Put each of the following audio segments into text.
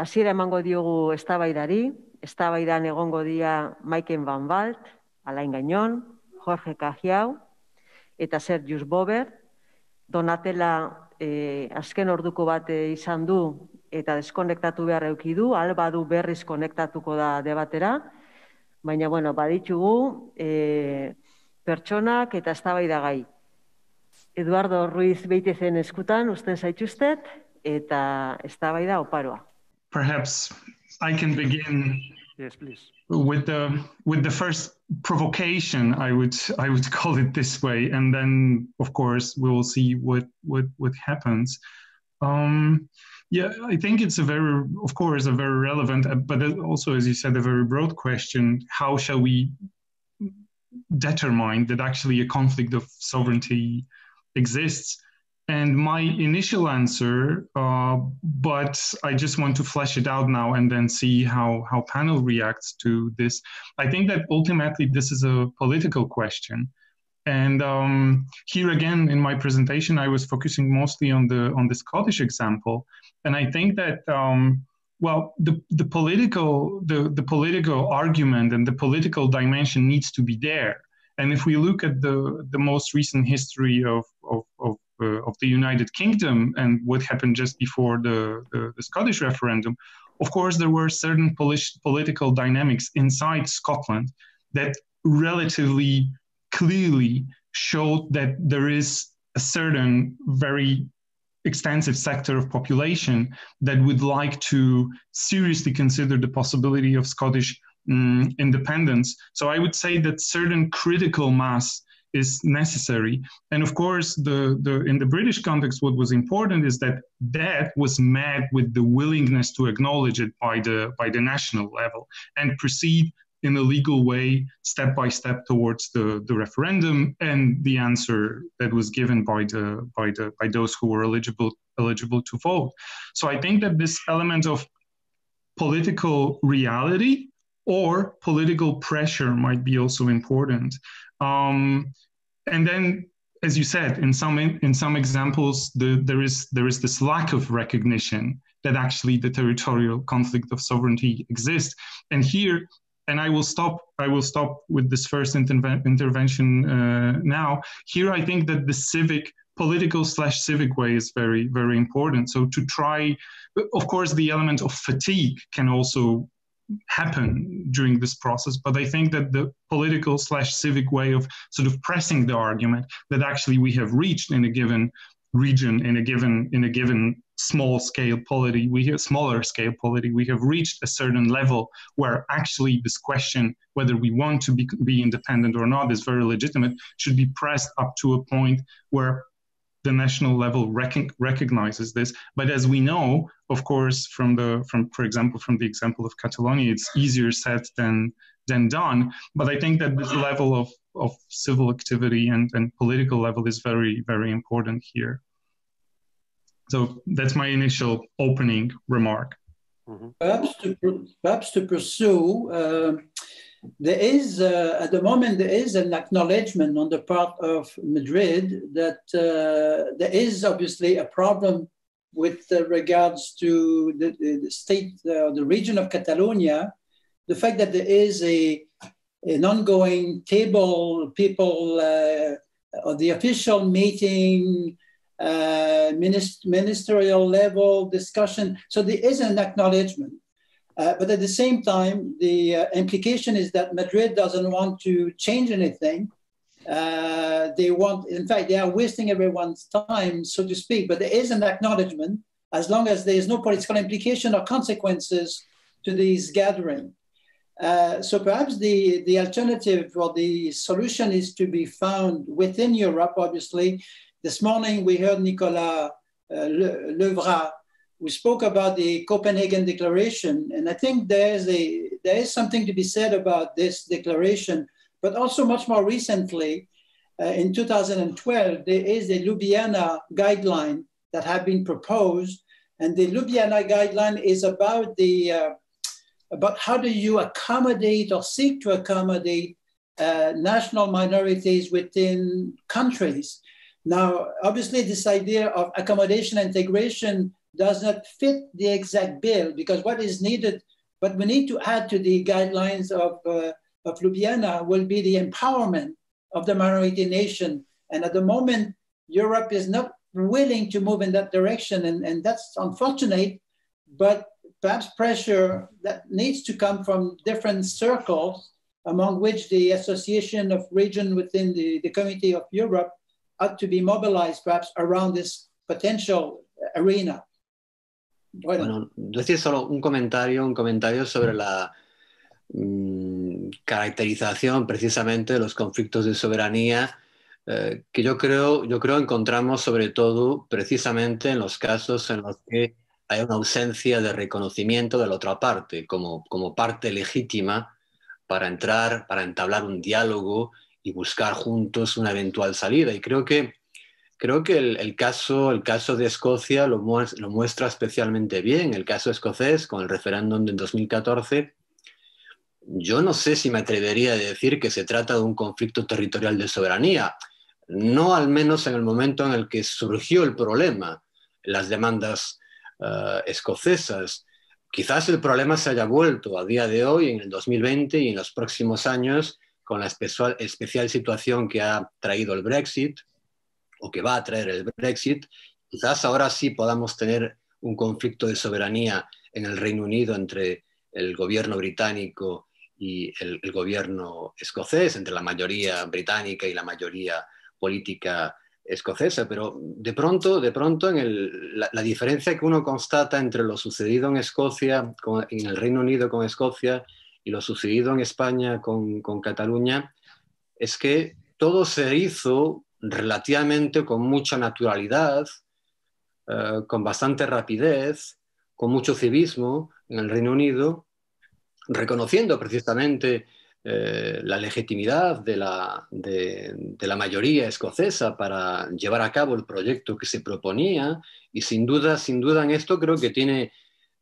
hasiera emango diogu eztabaidari, eztabaidan egongo dira Maiken Van Balt, Alain Gainon, Jorge Cajiau eta Sergius Bober. Donatela e, azken orduko bat izan du eta deskonektatu behar euki du, alba du berriz konektatuko da debatera, baina bueno, baditugu e, pertsonak eta eztabaida gai. Eduardo Ruiz beitezen eskutan, usten zaituztet, eta eztabaida oparoa. Perhaps I can begin yes, please. with the with the first provocation i would i would call it this way and then of course we will see what what what happens um yeah i think it's a very of course a very relevant but also as you said a very broad question how shall we determine that actually a conflict of sovereignty exists and my initial answer, uh, but I just want to flesh it out now and then see how, how panel reacts to this. I think that ultimately this is a political question. And um, here again in my presentation, I was focusing mostly on the on the Scottish example, and I think that um, well, the, the political the, the political argument and the political dimension needs to be there. And if we look at the the most recent history of, of, of uh, of the United Kingdom and what happened just before the, the, the Scottish referendum, of course, there were certain polit- political dynamics inside Scotland that relatively clearly showed that there is a certain very extensive sector of population that would like to seriously consider the possibility of Scottish um, independence. So I would say that certain critical mass is necessary. And of course, the, the in the British context, what was important is that that was met with the willingness to acknowledge it by the by the national level and proceed in a legal way, step by step towards the, the referendum and the answer that was given by the by the by those who were eligible eligible to vote. So I think that this element of political reality or political pressure might be also important. Um, and then, as you said, in some in some examples, the, there is there is this lack of recognition that actually the territorial conflict of sovereignty exists. And here, and I will stop. I will stop with this first interve- intervention uh, now. Here, I think that the civic political slash civic way is very very important so to try of course the element of fatigue can also happen during this process but i think that the political slash civic way of sort of pressing the argument that actually we have reached in a given region in a given in a given small scale polity we have smaller scale polity we have reached a certain level where actually this question whether we want to be, be independent or not is very legitimate should be pressed up to a point where the national level rec- recognizes this. But as we know, of course, from the from for example from the example of Catalonia, it's easier said than than done. But I think that this level of of civil activity and, and political level is very very important here. So that's my initial opening remark. Mm-hmm. Perhaps to perhaps to pursue. Uh, there is, uh, at the moment, there is an acknowledgement on the part of Madrid that uh, there is obviously a problem with uh, regards to the, the state, uh, the region of Catalonia, the fact that there is a an ongoing table, people, uh, or the official meeting, uh, minist- ministerial level discussion. So there is an acknowledgement. Uh, but at the same time, the uh, implication is that Madrid doesn't want to change anything. Uh, they want, in fact, they are wasting everyone's time, so to speak. But there is an acknowledgement, as long as there is no political implication or consequences to these gathering. Uh, so perhaps the, the alternative or the solution is to be found within Europe, obviously. This morning we heard Nicolas uh, Levrat we spoke about the Copenhagen Declaration, and I think there's a there is something to be said about this declaration. But also, much more recently, uh, in 2012, there is a Ljubljana guideline that had been proposed, and the Ljubljana guideline is about the uh, about how do you accommodate or seek to accommodate uh, national minorities within countries. Now, obviously, this idea of accommodation integration does not fit the exact bill because what is needed, what we need to add to the guidelines of, uh, of Ljubljana will be the empowerment of the minority nation. And at the moment, Europe is not willing to move in that direction. And, and that's unfortunate, but perhaps pressure that needs to come from different circles, among which the Association of Region within the, the Community of Europe ought to be mobilized perhaps around this potential arena. Bueno, bueno decir solo un comentario, un comentario sobre la mmm, caracterización precisamente de los conflictos de soberanía eh, que yo creo, yo creo encontramos sobre todo precisamente en los casos en los que hay una ausencia de reconocimiento de la otra parte como, como parte legítima para entrar, para entablar un diálogo y buscar juntos una eventual salida. Y creo que, creo que el, caso, el caso de Escocia lo, lo, muestra especialmente bien. El caso escocés, con el referéndum de 2014, yo no sé si me atrevería a decir que se trata de un conflicto territorial de soberanía, no al menos en el momento en el que surgió el problema, las demandas uh, escocesas. Quizás el problema se haya vuelto a día de hoy, en el 2020 y en los próximos años, con la especial, especial situación que ha traído el Brexit o que va a traer el Brexit. Quizás ahora sí podamos tener un conflicto de soberanía en el Reino Unido entre el gobierno británico y el, el, gobierno escocés, entre la mayoría británica y la mayoría política escocesa, pero de pronto, de pronto en el, la, la, diferencia que uno constata entre lo sucedido en Escocia, con, en el Reino Unido con Escocia y lo sucedido en España con, con Cataluña, es que todo se hizo relativamente con mucha naturalidad, eh, con bastante rapidez, con mucho civismo en el Reino Unido, reconociendo precisamente eh, la legitimidad de la, de, de la, mayoría escocesa para llevar a cabo el proyecto que se proponía y sin duda, sin duda en esto creo que tiene,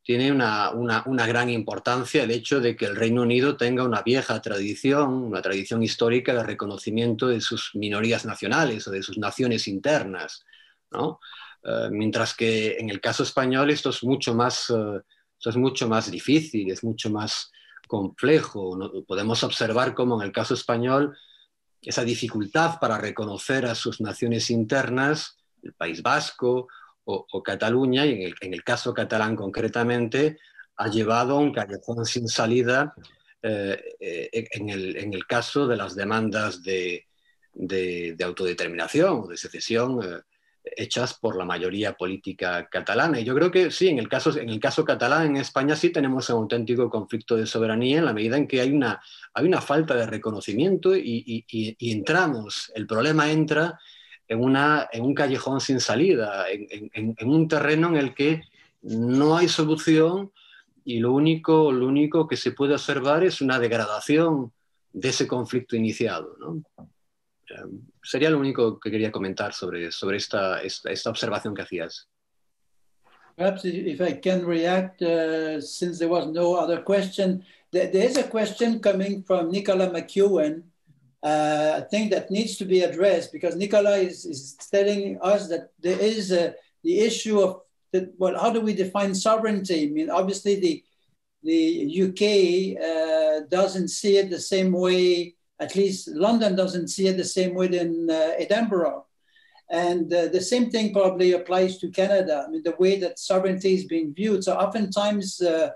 tiene una, una, una, gran importancia el hecho de que el Reino Unido tenga una vieja tradición, una tradición histórica de reconocimiento de sus minorías nacionales o de sus naciones internas, ¿no? Uh, mientras que en el caso español esto es mucho más, uh, esto es mucho más difícil, es mucho más complejo. Podemos observar cómo en el caso español esa dificultad para reconocer a sus naciones internas, el País Vasco o, o Cataluña, y en el, en el, caso catalán concretamente, ha llevado a un callejón sin salida eh, eh, en, el, en, el, caso de las demandas de, de, de autodeterminación o de secesión. Eh, hechas por la mayoría política catalana. Y yo creo que sí, en el caso, en el caso catalán, en España sí tenemos un auténtico conflicto de soberanía en la medida en que hay una, hay una falta de reconocimiento y, y, y entramos, el problema entra en, una, en un callejón sin salida, en, en, en, un terreno en el que no hay solución y lo único, lo único que se puede observar es una degradación de ese conflicto iniciado. ¿no? sería lo único que quería comentar sobre, sobre esta, esta, esta observación que hacías. Perhaps if I can react, uh, since there was no other question, there, there is a question coming from Nicola McEwen, uh, I think that needs to be addressed because Nicola is, is telling us that there is the issue of well, how do we define sovereignty? I mean, obviously the the UK uh, doesn't see it the same way at least London doesn't see it the same way in uh, Edinburgh. And uh, the same thing probably applies to Canada. I mean, the way that sovereignty is being viewed. So oftentimes uh,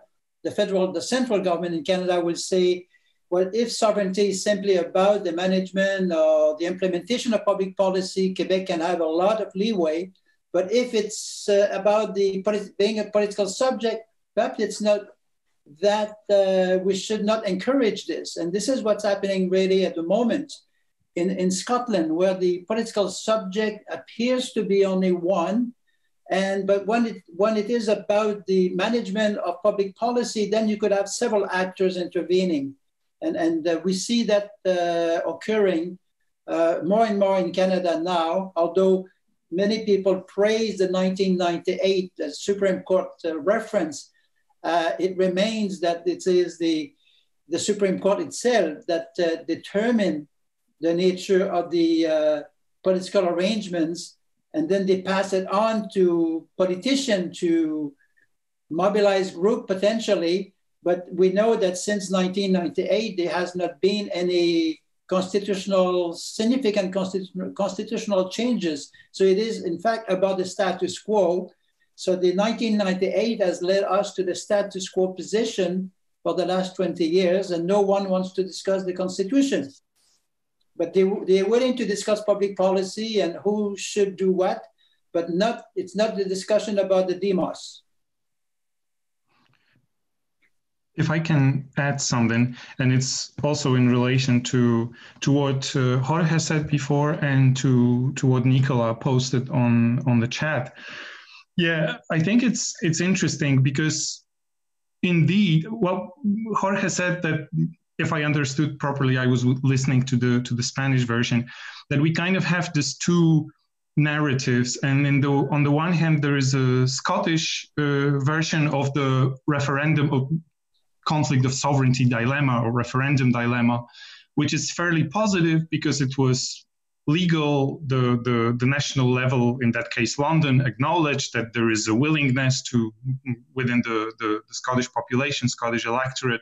the federal, the central government in Canada will say, well, if sovereignty is simply about the management or the implementation of public policy, Quebec can have a lot of leeway. But if it's uh, about the being a political subject, perhaps it's not that uh, we should not encourage this. And this is what's happening really at the moment in, in Scotland, where the political subject appears to be only one. And but when it when it is about the management of public policy, then you could have several actors intervening, and and uh, we see that uh, occurring uh, more and more in Canada now. Although many people praise the 1998 Supreme Court reference it remains that it is the, the Supreme Court itself that uh, determine the nature of the uh, political arrangements and then they pass it on to politicians to mobilize group potentially. But we know that since 1998, there has not been any constitutional, significant constitu constitutional changes. So it is, in fact, about the status quo. So the 1998 has led us to the status quo position for the last 20 years, and no one wants to discuss the constitution. But they, they're willing to discuss public policy and who should do what, but not, it's not the discussion about the demos. If I can add something, and it's also in relation to to what uh, Jorge said before, and to to what Nicola posted on on the chat. Yeah, I think it's it's interesting because indeed, well, Jorge said that if I understood properly, I was listening to the to the Spanish version, that we kind of have these two narratives, and in the on the one hand, there is a Scottish uh, version of the referendum of conflict of sovereignty dilemma or referendum dilemma, which is fairly positive because it was legal, the, the, the national level, in that case London, acknowledged that there is a willingness to, within the, the, the, Scottish population, Scottish electorate,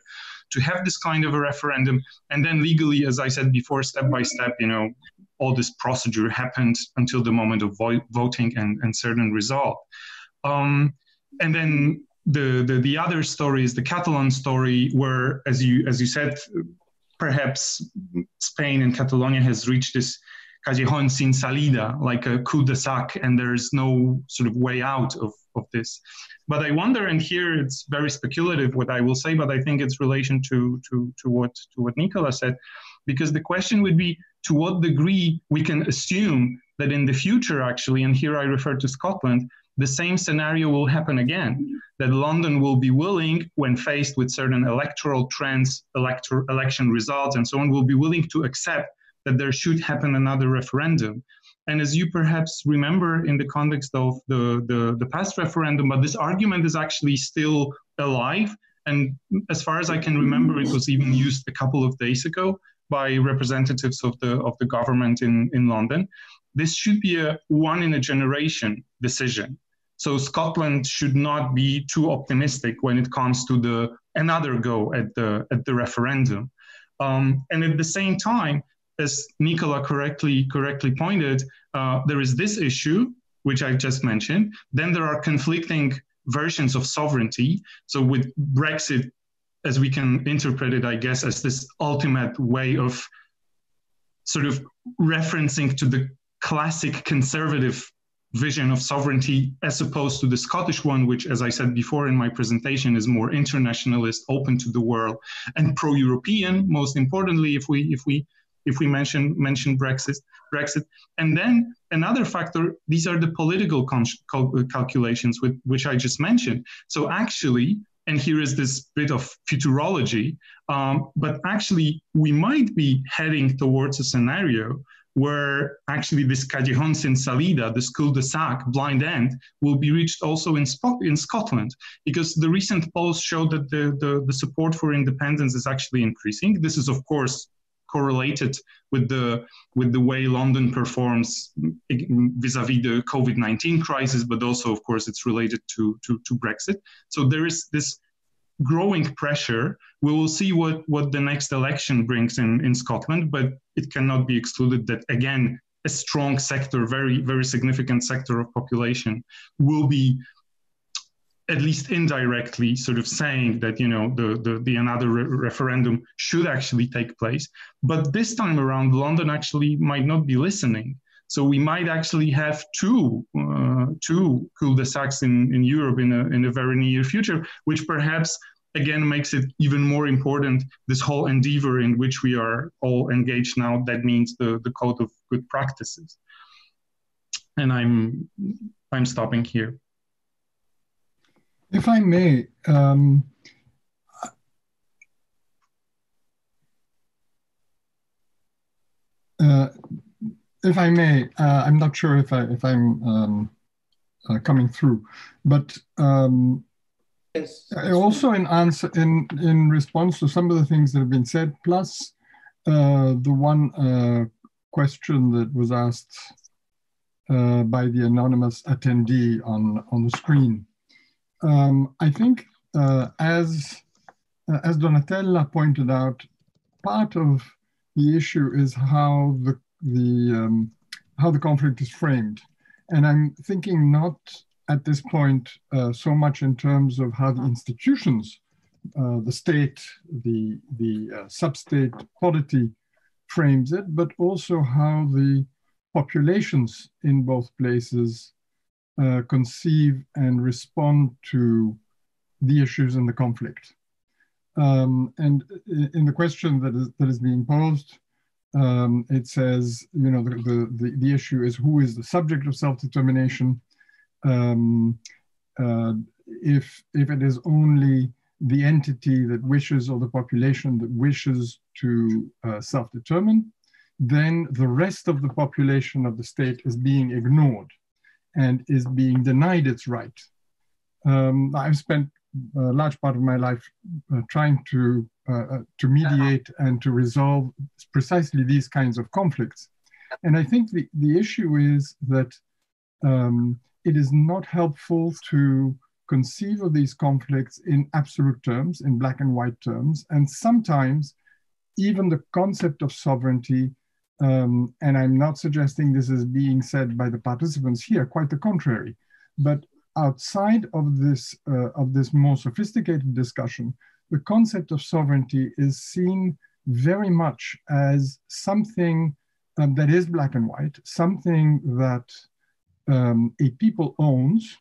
to have this kind of a referendum. And then legally, as I said before, step by step, you know, all this procedure happened until the moment of vo voting and, and certain result. Um, and then the, the, the other story is the Catalan story, where, as you, as you said, perhaps Spain and Catalonia has reached this callejón sin salida, like a cul-de-sac, and there's no sort of way out of, of this. But I wonder, and here it's very speculative what I will say, but I think it's relation to, to, to, what, to what Nicola said, because the question would be to what degree we can assume that in the future, actually, and here I refer to Scotland, the same scenario will happen again that London will be willing, when faced with certain electoral trends, elector, election results, and so on, will be willing to accept that there should happen another referendum. And as you perhaps remember in the context of the, the, the past referendum, but this argument is actually still alive. And as far as I can remember, it was even used a couple of days ago by representatives of the, of the government in, in London. This should be a one in a generation decision. So Scotland should not be too optimistic when it comes to the another go at the at the referendum. Um, and at the same time, as Nicola correctly correctly pointed, uh, there is this issue which I just mentioned. Then there are conflicting versions of sovereignty. So with Brexit, as we can interpret it, I guess, as this ultimate way of sort of referencing to the classic conservative vision of sovereignty as opposed to the Scottish one, which, as I said before in my presentation, is more internationalist, open to the world, and pro-European. Most importantly, if we if we if we mention mention Brexit, Brexit, and then another factor. These are the political calculations with which I just mentioned. So actually, and here is this bit of futurology, um, but actually, we might be heading towards a scenario where actually this Callejón sin salida, this cul-de-sac, blind end, will be reached also in, in Scotland, because the recent polls show that the, the, the support for independence is actually increasing. This is, of course, correlated with the with the way London performs vis-a-vis the COVID-19 crisis, but also, of course, it's related to, to, to Brexit. So there is this growing pressure. We will see what, what the next election brings in, in Scotland, but it cannot be excluded that, again, a strong sector, very, very significant sector of population will be at least indirectly sort of saying that you know the the, the another re referendum should actually take place but this time around london actually might not be listening so we might actually have two uh, two cul-de-sacs in, in europe in a, in a very near future which perhaps again makes it even more important this whole endeavor in which we are all engaged now that means the the code of good practices and i'm i'm stopping here if I may, um, uh, if I may, uh, I'm not sure if I if I'm um, uh, coming through, but um. Also in answer in in response to some of the things that have been said, plus uh, the one uh, question that was asked uh, by the anonymous attendee on, on the screen. Um, I think uh, as, uh, as Donatella pointed out, part of the issue is how the, the, um, how the conflict is framed. And I'm thinking not at this point uh, so much in terms of how the institutions, uh, the state, the, the uh, sub-state polity frames it, but also how the populations in both places uh, conceive and respond to the issues in the conflict. Um, and in the question that is, that is being posed, um, it says, you know, the, the, the, issue is who is the subject of self-determination. Um, uh, if, if it is only the entity that wishes or the population that wishes to uh, self-determine, then the rest of the population of the state is being ignored and is being denied its right. Um, I've spent a large part of my life uh, trying to, uh, uh, to mediate and to resolve precisely these kinds of conflicts. And I think the, the issue is that um, it is not helpful to conceive of these conflicts in absolute terms, in black and white terms, and sometimes even the concept of sovereignty um, and I'm not suggesting this is being said by the participants here, quite the contrary. But outside of this, uh, of this more sophisticated discussion, the concept of sovereignty is seen very much as something um, that is black and white, something that um, a people owns.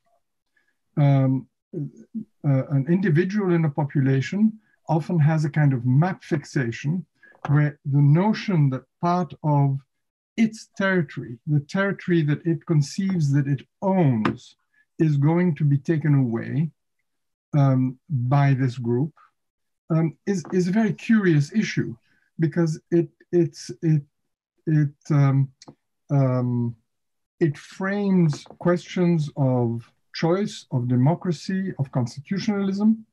Um, uh, an individual in a population often has a kind of map fixation where the notion that part of its territory, the territory that it conceives that it owns, is going to be taken away um, by this group um, is, is a very curious issue because it, it's, it, it, um, um it frames questions of choice, of democracy, of constitutionalism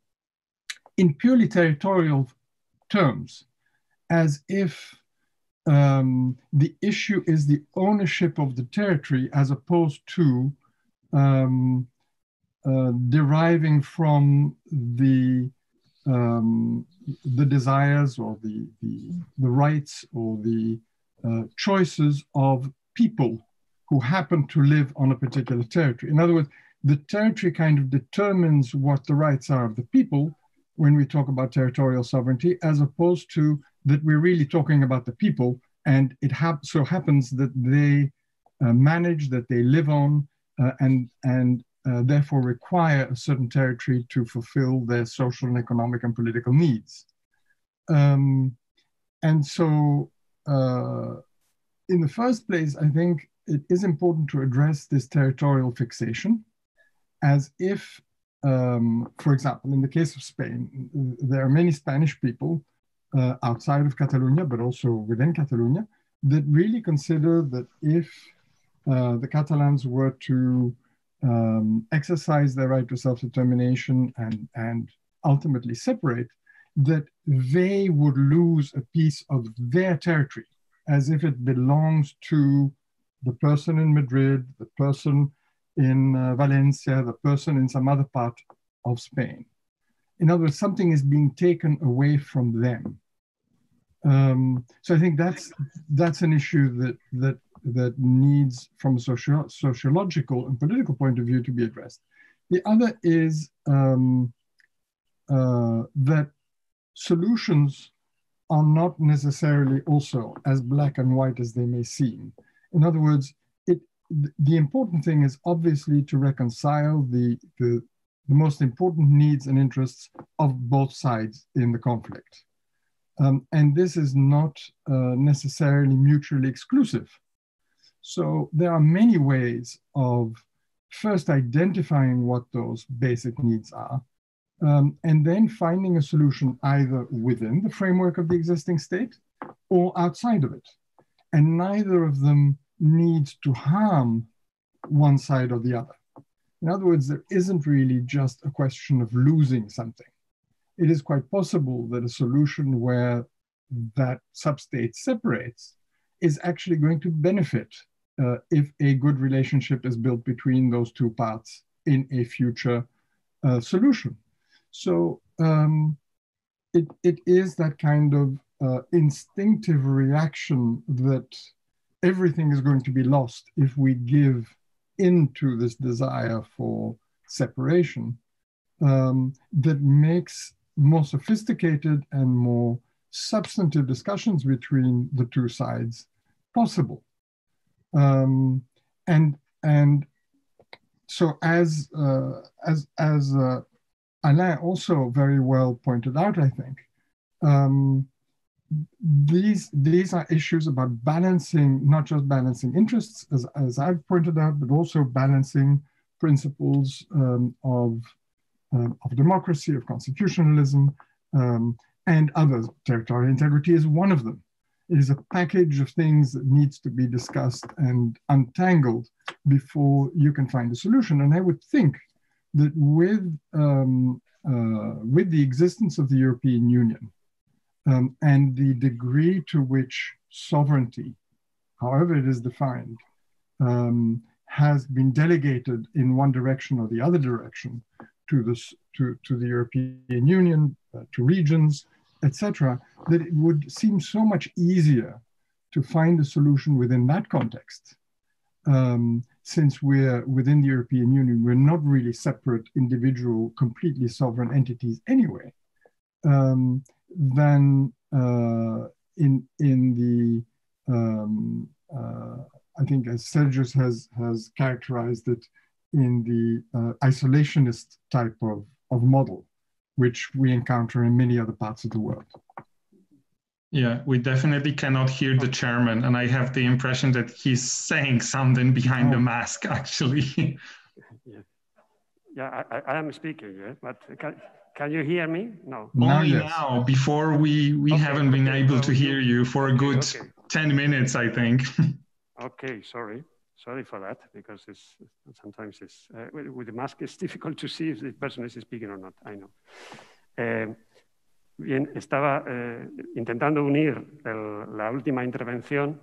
in purely territorial terms as if um, the issue is the ownership of the territory as opposed to um, uh, deriving from the um, the desires or the, the, the rights or the uh, choices of people who happen to live on a particular territory. In other words, the territory kind of determines what the rights are of the people when we talk about territorial sovereignty, as opposed to that we're really talking about the people, and it so happens that they uh, manage, that they live on, uh, and and uh, therefore require a certain territory to fulfill their social and economic and political needs. Um, and so, uh, in the first place, I think it is important to address this territorial fixation as if, um, for example, in the case of Spain, there are many Spanish people uh, outside of Catalonia, but also within Catalonia, that really consider that if uh, the Catalans were to um, exercise their right to self-determination and, and ultimately separate, that they would lose a piece of their territory as if it belongs to the person in Madrid, the person in uh, Valencia, the person in some other part of Spain. In other words, something is being taken away from them. Um, so I think that's that's an issue that that that needs, from a socio sociological and political point of view, to be addressed. The other is um, uh, that solutions are not necessarily also as black and white as they may seem. In other words, it the important thing is obviously to reconcile the, the the most important needs and interests of both sides in the conflict. Um, and this is not uh, necessarily mutually exclusive. So there are many ways of first identifying what those basic needs are, um, and then finding a solution either within the framework of the existing state or outside of it. And neither of them needs to harm one side or the other. In other words, there isn't really just a question of losing something. It is quite possible that a solution where that substate separates is actually going to benefit uh, if a good relationship is built between those two parts in a future uh, solution. So um, it, it is that kind of uh, instinctive reaction that everything is going to be lost if we give into this desire for separation um, that makes more sophisticated and more substantive discussions between the two sides possible. Um, and and so as uh, as as uh, Alain also very well pointed out, I think um, these these are issues about balancing not just balancing interests as, as I've pointed out, but also balancing principles um, of um, of democracy, of constitutionalism, um, and others. Territorial integrity is one of them. It is a package of things that needs to be discussed and untangled before you can find a solution. And I would think that with, um, uh, with the existence of the European Union um, and the degree to which sovereignty, however it is defined, um, has been delegated in one direction or the other direction to, this, to, to the European Union, uh, to regions, etc., that it would seem so much easier to find a solution within that context. Um, since we're within the European Union, we're not really separate individual, completely sovereign entities anyway, um, than uh, in, in the, um, uh, I think as Sergius has, has characterized it, in the uh, isolationist type of, of model which we encounter in many other parts of the world. Yeah, we definitely cannot hear the chairman, and I have the impression that he's saying something behind oh. the mask, actually. Yeah, yeah I, I, am speaking, yeah, but can, can you hear me? No. Only now, yes. now before we, we okay, haven't been okay, able to hear you for a good okay. 10 minutes, I think. okay, sorry. Sorry for that, because it's, sometimes it's, uh, with the mask it's difficult to see if the person is speaking or not, I know. Eh, bien, estaba eh, intentando unir el, la última intervención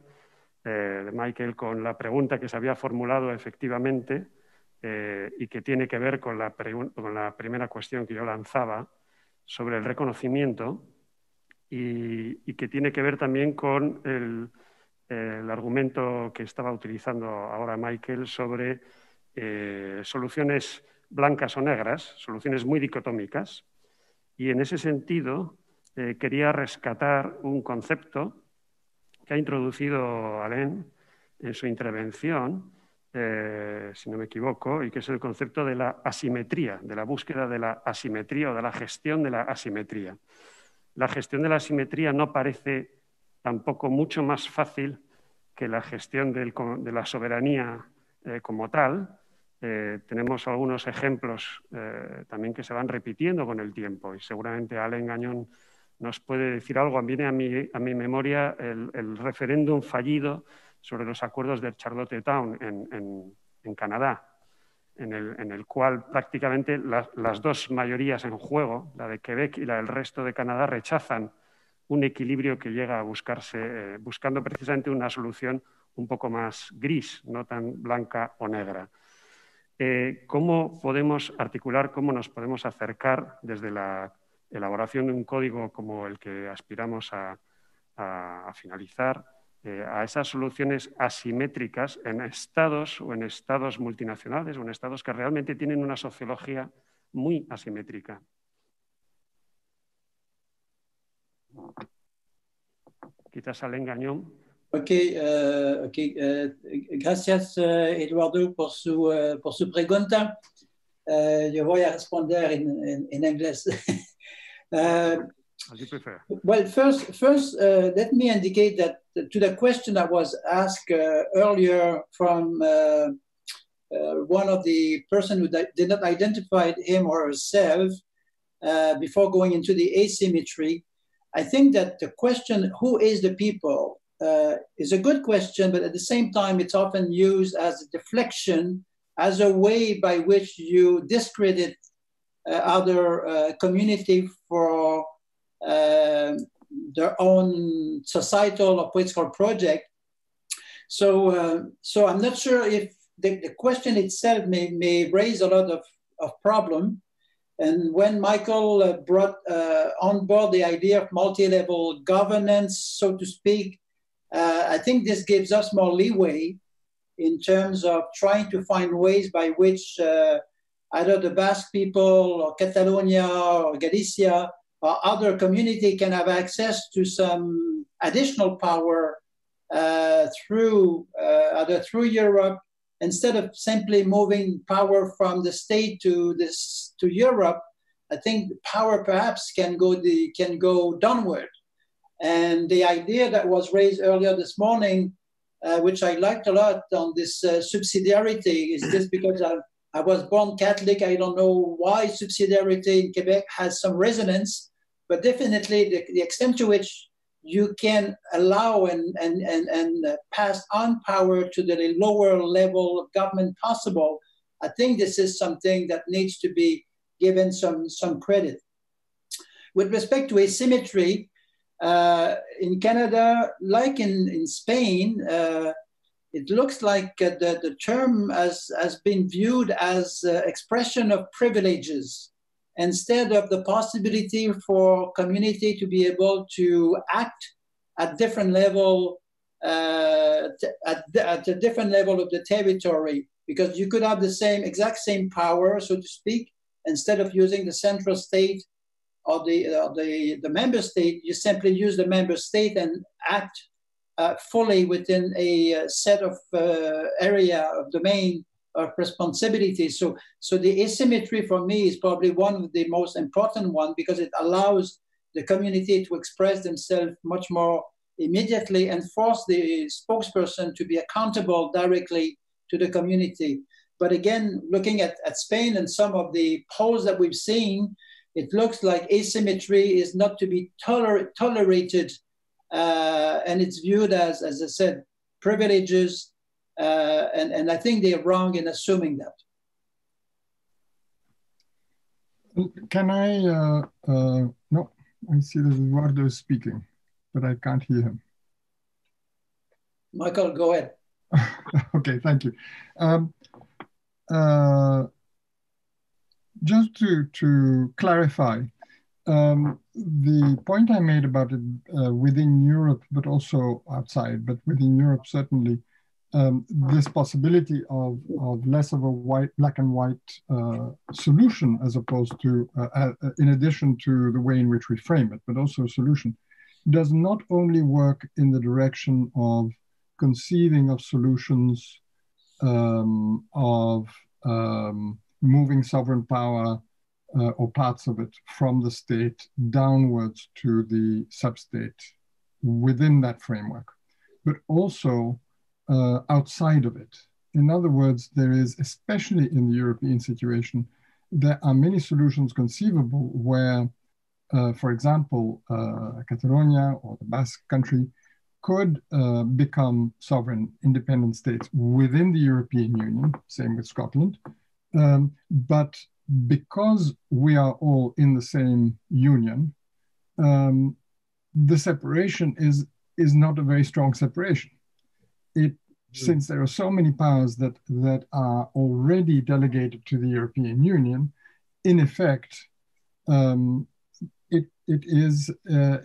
eh, de Michael con la pregunta que se había formulado efectivamente eh, y que tiene que ver con la, con la, primera cuestión que yo lanzaba sobre el reconocimiento y, y que tiene que ver también con el el argumento que estaba utilizando ahora Michael sobre eh, soluciones blancas o negras, soluciones muy dicotómicas. Y en ese sentido eh, quería rescatar un concepto que ha introducido Alain en su intervención, eh, si no me equivoco, y que es el concepto de la asimetría, de la búsqueda de la asimetría o de la gestión de la asimetría. La gestión de la asimetría no parece tampoco mucho más fácil que la gestión de la soberanía eh, como tal. Eh, tenemos algunos ejemplos eh, también que se van repitiendo con el tiempo y seguramente Alain Gañón nos puede decir algo. Viene a mi, a mi memoria el, referéndum fallido sobre los acuerdos de Charlottetown en, en, Canadá, en el, en el, cual prácticamente las dos mayorías en juego, la de Quebec y la del resto de Canadá, rechazan un equilibrio que llega a buscarse, eh, buscando precisamente una solución un poco más gris, no tan blanca o negra. Eh, ¿Cómo podemos articular, cómo nos podemos acercar desde la elaboración de un código como el que aspiramos a, finalizar eh, a esas soluciones asimétricas en estados o en estados multinacionales o en estados que realmente tienen una sociología muy asimétrica? Quizás al engañón. Ok, uh, okay. Uh, gracias uh, Eduardo por su, por su pregunta. yo voy a responder en, en, en inglés. As you prefer. Well, first, first let me indicate that to the question that was asked earlier from one of the person who did not identify him or herself before going into the asymmetry, I think that the question, who is the people, uh, is a good question, but at the same time, it's often used as a deflection, as a way by which you discredit uh, other uh, community for uh, their own societal or political project. So, uh, so I'm not sure if the, the question itself may, may raise a lot of, of problem. And when Michael uh, brought uh, on board the idea of multi-level governance, so to speak, uh, I think this gives us more leeway in terms of trying to find ways by which uh, either the Basque people or Catalonia or Galicia or other community can have access to some additional power uh, through uh, either through Europe instead of simply moving power from the state to this to Europe. I think power perhaps can go the can go downward. And the idea that was raised earlier this morning, uh, which I liked a lot on this uh, subsidiarity, is just because I, I was born Catholic. I don't know why subsidiarity in Quebec has some resonance, but definitely the, the extent to which you can allow and, and, and, and uh, pass on power to the lower level of government possible, I think this is something that needs to be given some, some credit. With respect to asymmetry, uh, in Canada, like in, in Spain, uh, it looks like uh, the, the term has, has been viewed as uh, expression of privileges instead of the possibility for community to be able to act at different level uh, at, at a different level of the territory because you could have the same exact same power so to speak instead of using the central state or the, uh, the, the member state you simply use the member state and act uh, fully within a uh, set of uh, area of domain of responsibility. So, so the asymmetry for me is probably one of the most important one because it allows the community to express themselves much more immediately and force the spokesperson to be accountable directly to the community. But again, looking at, at Spain and some of the polls that we've seen, it looks like asymmetry is not to be toler tolerated uh, and it's viewed as, as I said, privileges uh, and, and I think they're wrong in assuming that. Can I, uh, uh, no, I see that Eduardo is speaking, but I can't hear him. Michael, go ahead. okay, thank you. Um, uh, just to, to clarify, um, the point I made about it uh, within Europe, but also outside, but within Europe certainly, um, this possibility of, of less of a white, black and white uh, solution as opposed to, uh, uh, in addition to the way in which we frame it, but also a solution, does not only work in the direction of conceiving of solutions um, of um, moving sovereign power uh, or parts of it from the state downwards to the substate within that framework, but also uh, outside of it. In other words, there is, especially in the European situation, there are many solutions conceivable where, uh, for example, uh, Catalonia or the Basque country could uh, become sovereign independent states within the European Union, same with Scotland. Um, but because we are all in the same union, um, the separation is, is not a very strong separation it since there are so many powers that that are already delegated to the European Union, in effect, um, it it is uh,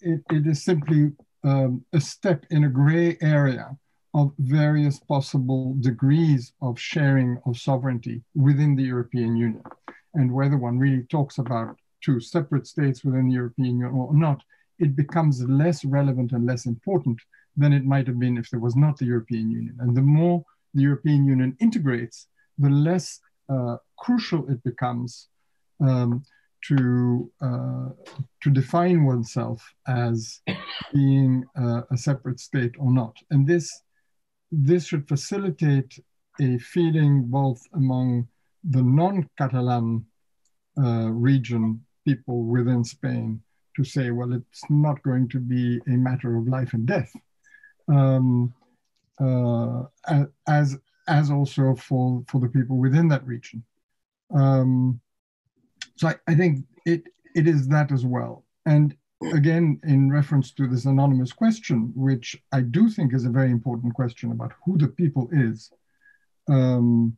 it, it is simply um, a step in a gray area of various possible degrees of sharing of sovereignty within the European Union, and whether one really talks about two separate states within the European Union or not, it becomes less relevant and less important than it might have been if there was not the European Union. And the more the European Union integrates, the less uh, crucial it becomes um, to uh, to define oneself as being uh, a separate state or not. And this this should facilitate a feeling both among the non-Catalan uh, region people within Spain to say, well, it's not going to be a matter of life and death um, uh, as as also for for the people within that region. Um, so I, I think it it is that as well. And again, in reference to this anonymous question, which I do think is a very important question about who the people is, um,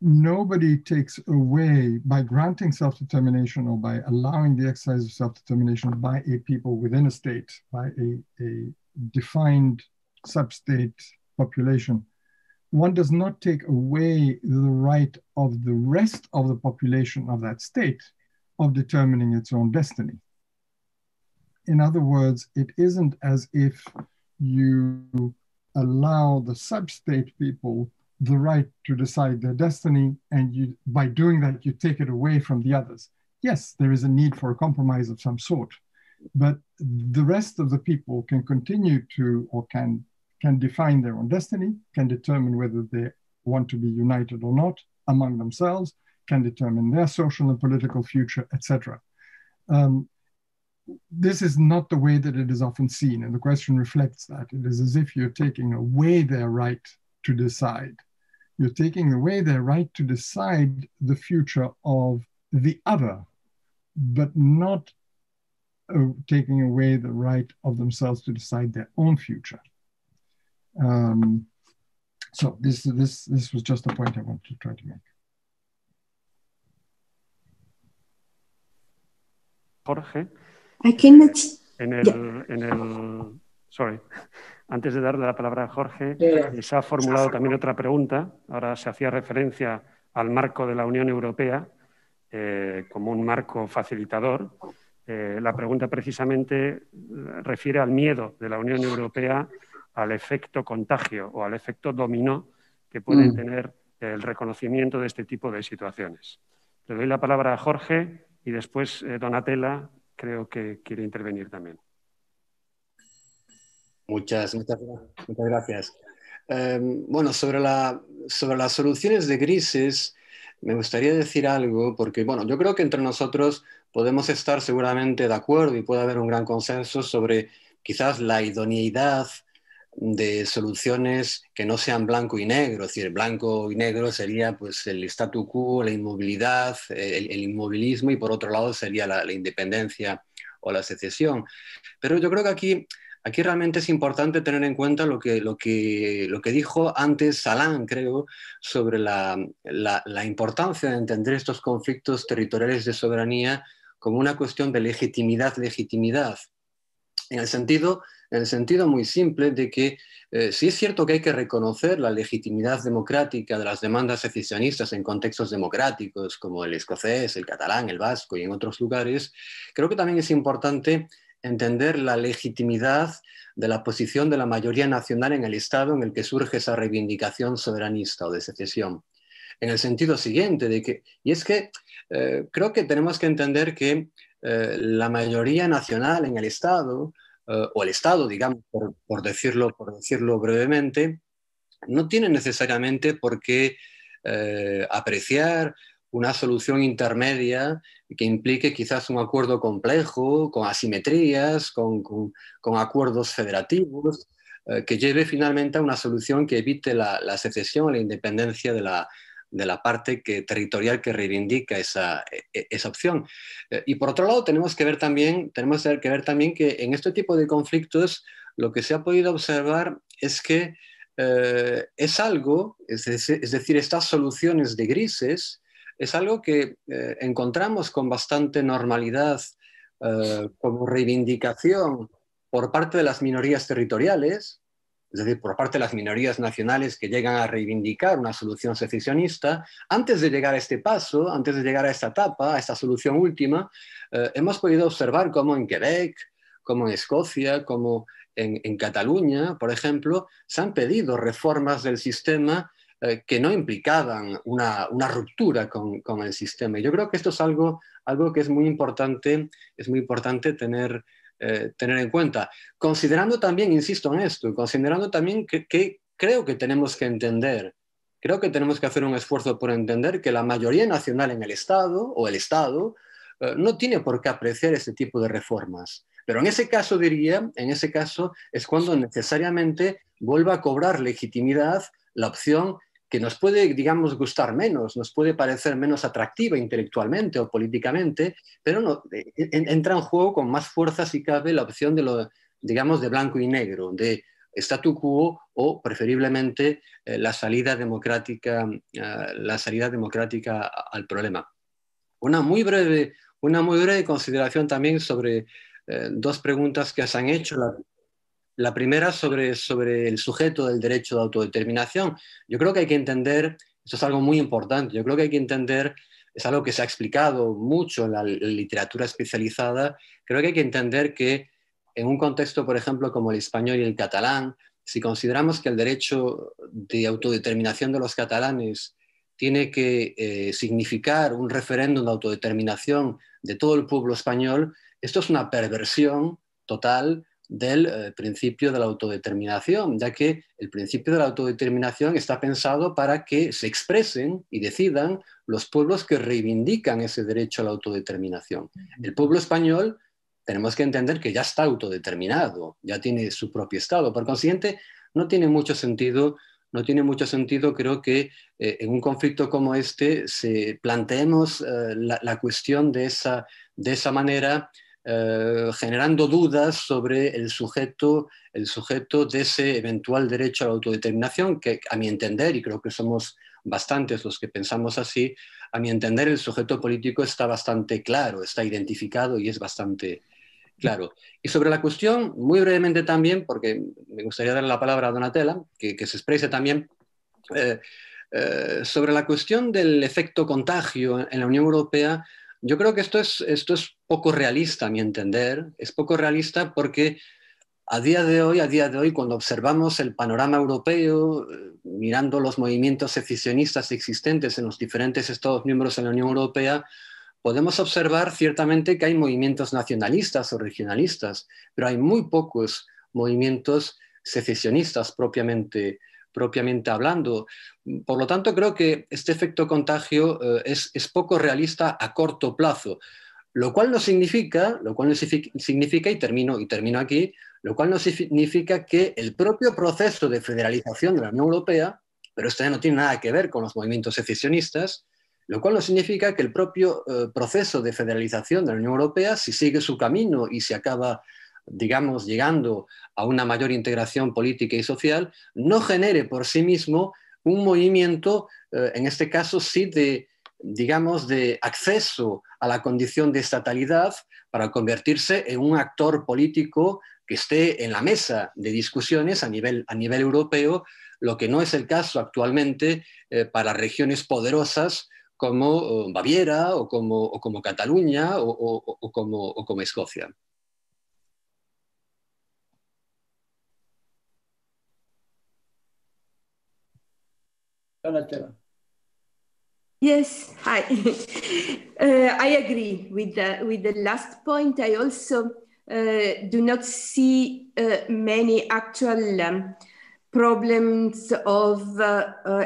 nobody takes away by granting self-determination or by allowing the exercise of self-determination by a people within a state, by a, a defined sub-state population, one does not take away the right of the rest of the population of that state of determining its own destiny. In other words, it isn't as if you allow the sub-state people the right to decide their destiny, and you, by doing that, you take it away from the others. Yes, there is a need for a compromise of some sort, but the rest of the people can continue to or can can define their own destiny, can determine whether they want to be united or not among themselves, can determine their social and political future, etc. Um, this is not the way that it is often seen, and the question reflects that. It is as if you're taking away their right to decide. You're taking away their right to decide the future of the other, but not taking away the right of themselves to decide their own future. Um, so this, this, this was just a point I wanted to try to make. Jorge. I cannot... En el, yeah. en el, sorry. Antes de darle la palabra a Jorge, yeah. se ha formulado también otra pregunta. Ahora se hacía referencia al marco de la Unión Europea eh, como un marco facilitador. Eh, la pregunta precisamente refiere al miedo de la Unión Europea al efecto contagio o al efecto dominó que puede mm. tener el reconocimiento de este tipo de situaciones. Le doy la palabra a Jorge y después eh, Donatella creo que quiere intervenir también. Muchas, muchas, muchas gracias. Eh, bueno, sobre, la, sobre las soluciones de grises, me gustaría decir algo, porque bueno, yo creo que entre nosotros podemos estar seguramente de acuerdo y puede haber un gran consenso sobre quizás la idoneidad de soluciones que no sean blanco y negro, es decir, blanco y negro sería pues el statu quo, la inmovilidad, el, inmovilismo y por otro lado sería la, independencia o la secesión. Pero yo creo que aquí, aquí realmente es importante tener en cuenta lo que, lo que, lo que dijo antes Salán, creo, sobre la, la importancia de entender estos conflictos territoriales de soberanía como una cuestión de legitimidad, legitimidad, en el sentido en el sentido muy simple de que eh, sí es cierto que hay que reconocer la legitimidad democrática de las demandas secesionistas en contextos democráticos como el escocés, el catalán, el vasco y en otros lugares, creo que también es importante entender la legitimidad de la posición de la mayoría nacional en el Estado en el que surge esa reivindicación soberanista o de secesión. En el sentido siguiente, de que, y es que eh, creo que tenemos que entender que eh, la mayoría nacional en el Estado eh, o el Estado, digamos, por, decirlo, por decirlo brevemente, no tiene necesariamente por qué apreciar una solución intermedia que implique quizás un acuerdo complejo, con asimetrías, con, acuerdos federativos, eh, que lleve finalmente a una solución que evite la, la secesión o la independencia de la, de la parte que, territorial que reivindica esa, e, e, esa opción. Eh, y por otro lado, tenemos que ver también, tenemos que ver también que en este tipo de conflictos lo que se ha podido observar es que eh, es algo, es, decir, estas soluciones de grises, es algo que eh, encontramos con bastante normalidad como reivindicación por parte de las minorías territoriales, es decir, por parte de las minorías nacionales que llegan a reivindicar una solución secesionista, antes de llegar a este paso, antes de llegar a esta etapa, a esta solución última, eh, hemos podido observar cómo en Quebec, como en Escocia, como en, Cataluña, por ejemplo, se han pedido reformas del sistema eh, que no implicaban una, ruptura con, con, el sistema. Y yo creo que esto es algo, algo que es muy importante, es muy importante tener, eh, tener en cuenta. Considerando también, insisto en esto, considerando también que, creo que tenemos que entender, creo que tenemos que hacer un esfuerzo por entender que la mayoría nacional en el Estado o el Estado eh, no tiene por qué apreciar este tipo de reformas. Pero en ese caso diría, en ese caso es cuando necesariamente vuelva a cobrar legitimidad la opción que nos puede, digamos, gustar menos, nos puede parecer menos atractiva intelectualmente o políticamente, pero no, entra en juego con más fuerza si cabe la opción de lo, digamos, de blanco y negro, de statu quo o preferiblemente eh, la salida democrática, eh, la salida democrática al problema. Una muy breve, una muy breve consideración también sobre eh, dos preguntas que se han hecho. Primera sobre, sobre el sujeto del derecho de autodeterminación. Yo creo que hay que entender, esto es algo muy importante, yo creo que hay que entender, es algo que se ha explicado mucho en la literatura especializada, creo que hay que entender que en un contexto, por ejemplo, como el español y el catalán, si consideramos que el derecho de autodeterminación de los catalanes tiene que eh, significar un referéndum de autodeterminación de todo el pueblo español, esto es una perversión total del eh, principio de la autodeterminación, ya que el principio de la autodeterminación está pensado para que se expresen y decidan los pueblos que reivindican ese derecho a la autodeterminación. El pueblo español tenemos que entender que ya está autodeterminado, ya tiene su propio Estado. Por consiguiente, no tiene mucho sentido, no tiene mucho sentido, creo que eh, en un conflicto como este se planteemos eh, la, cuestión de esa, de esa manera, eh, generando dudas sobre el sujeto, el sujeto de ese eventual derecho a la autodeterminación, que a mi entender, y creo que somos bastantes los que pensamos así, a mi entender el sujeto político está bastante claro, está identificado y es bastante, Claro. Y sobre la cuestión, muy brevemente también, porque me gustaría darle la palabra a Donatella, que, se exprese también, eh, eh, sobre la cuestión del efecto contagio en la Unión Europea, yo creo que esto es, esto es poco realista, a mi entender. Es poco realista porque a día de hoy, a día de hoy, cuando observamos el panorama europeo, eh, mirando los movimientos secesionistas existentes en los diferentes Estados miembros de la Unión Europea, podemos observar ciertamente que hay movimientos nacionalistas o regionalistas, pero hay muy pocos movimientos secesionistas propiamente, propiamente hablando. Por lo tanto, creo que este efecto contagio eh, es, es, poco realista a corto plazo, lo cual no significa, lo cual no significa y termino, y termino aquí, lo cual no significa que el propio proceso de federalización de la Unión Europea, pero esto ya no tiene nada que ver con los movimientos secesionistas, lo cual no significa que el propio eh, proceso de federalización de la Unión Europea, si sigue su camino y se acaba, digamos, llegando a una mayor integración política y social, no genere por sí mismo un movimiento, eh, en este caso sí de, digamos, de acceso a la condición de estatalidad para convertirse en un actor político que esté en la mesa de discusiones a nivel, a nivel europeo, lo que no es el caso actualmente eh, para regiones poderosas como Baviera o como, como Cataluña o, como, o como Escocia. Yes, hi. uh, I agree with the, with the last point. I also uh, do not see uh, many actual um, problems of uh, uh,